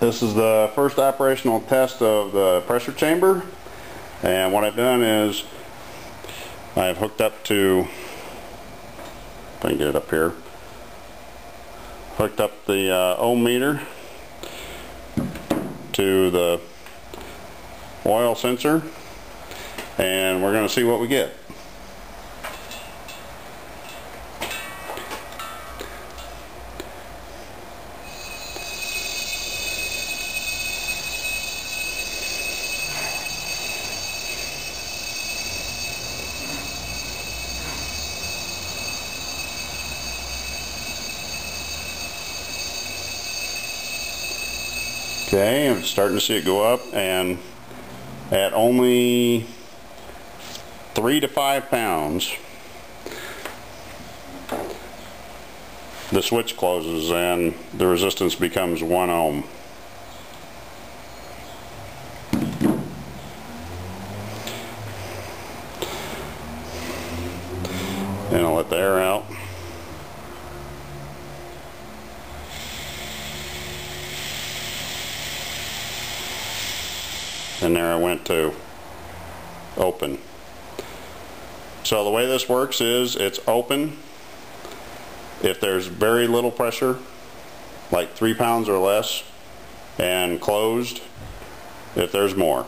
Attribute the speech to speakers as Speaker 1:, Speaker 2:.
Speaker 1: This is the first operational test of the pressure chamber and what I've done is I've hooked up to if I can get it up here hooked up the uh, ohm meter to the oil sensor and we're going to see what we get. Okay, I'm starting to see it go up and at only three to five pounds the switch closes and the resistance becomes one ohm. And I'll let the air out. And there I went to open. So the way this works is it's open if there's very little pressure, like three pounds or less, and closed if there's more.